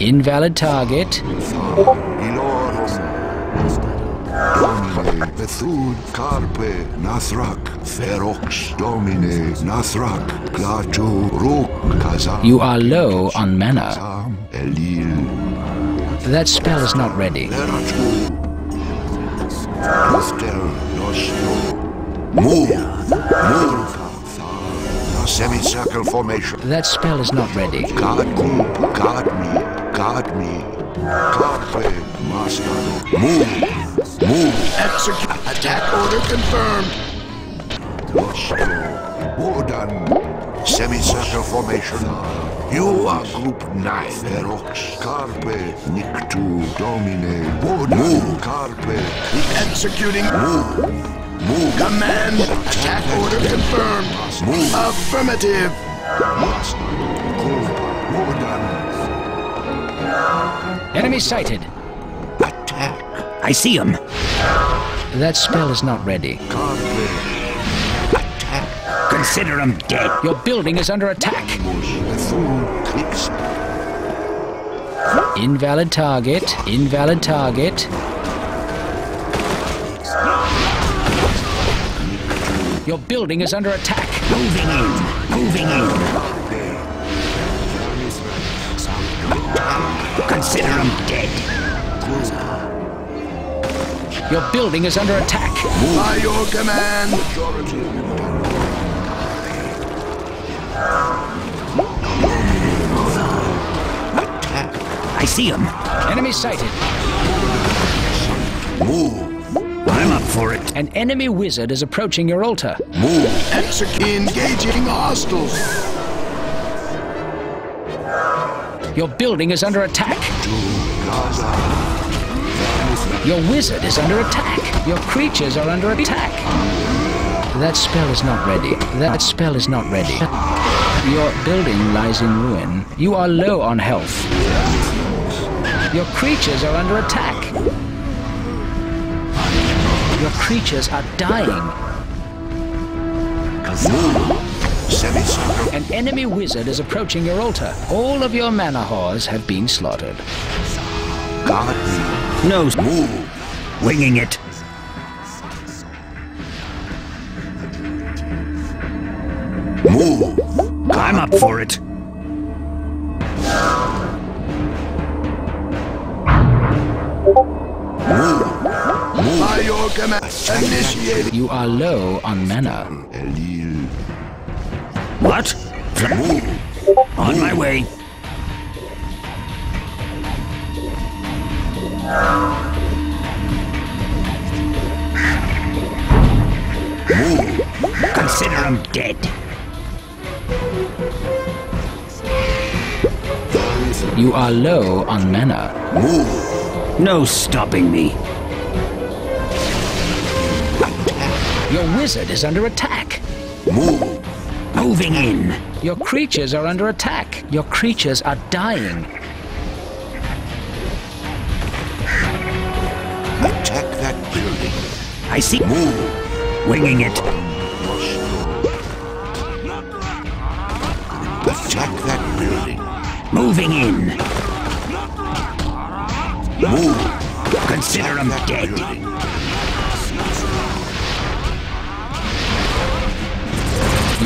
Invalid target. Bethud Carpe Nathrak Ferox Domine Nathrak Glato Ruk Kazam You are low on mana. That spell is not ready. Move Move Semicircle formation That spell is not ready. Guard me, guard me, guard me. Carpe, master. Move, move. Execute. Attack order confirmed. Nostro. Wodan. Semicircle formation. You are group 9. Ferox. Carpe, Nictu, Domine. Wodan. Move. Carpe. Executing. Move. Move. Command. Attack order confirmed. Move. Affirmative. Master. Enemy sighted. Attack. I see him. That spell is not ready. Attack. Consider him dead. Your building is under attack. Invalid target. Invalid target. Your building is under attack. Moving in. Moving in. Consider him dead. Your building is under attack. By your command. Attack. I see him. Enemy sighted. Move. I'm up for it. An enemy wizard is approaching your altar. Move. Execute. Engaging hostiles. Your building is under attack. Your wizard is under attack. Your creatures are under attack. That spell is not ready. That spell is not ready. Your building lies in ruin. You are low on health. Your creatures are under attack. Your creatures are dying. Move. An enemy wizard is approaching your altar. All of your manahoars have been slaughtered. No. Move. Winging it. Move. I'm up for it. By your command. Initiating. You are low on mana. What? On my way. Move. Consider him dead. You are low on mana. Move. No stopping me. Your wizard is under attack. Move. Moving in. Your creatures are under attack. Your creatures are dying. Attack that building. I see. Move. Winging it. Attack that building. Moving in. Move. Consider him That dead. building.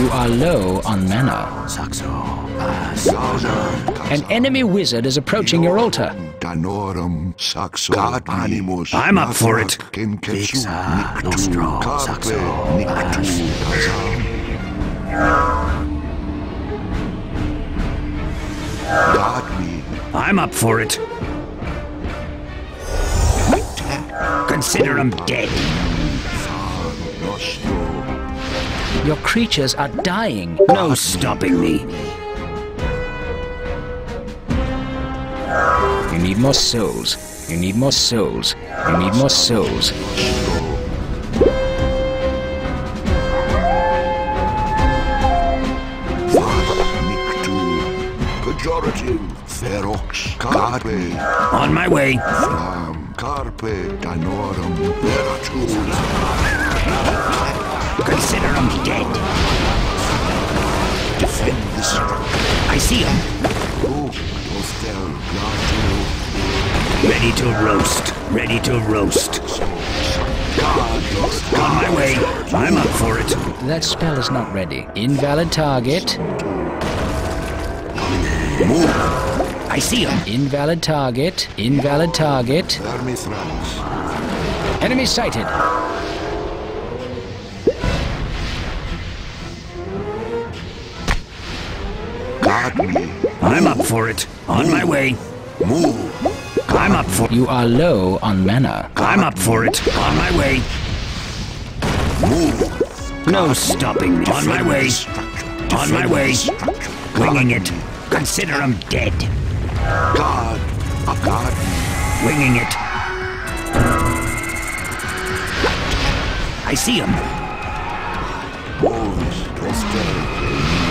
You are low on mana. Gaza. An enemy wizard is approaching your altar. Danorum saxo animus. I'm up for it. Kenketsu nictu carpe nictu kazam. Guard me. I'm up for it. Consider him dead. Nostro. Your creatures are dying. No stopping me. You need more souls. You need more souls. You need more souls. Ferox. Carpe. On my way. Flam. Carpe. Danorum. Veratus. Consider him dead. Defend the structure. I see him. Oh, Hostel. Plateau. Ready to roast. Ready to roast. God. On my way. I'm up for it. That spell is not ready. Invalid target. Move. I see him. Invalid target. Invalid target. Enemy sighted. I'm up for it. On my way. Move. I'm up for You are low on mana. I'm up for it. On my way. Move. No stopping me. On my way. On my way. Winging it. Consider him dead. Guard. Guard me. Winging it. I see him. Wolves. Hostel.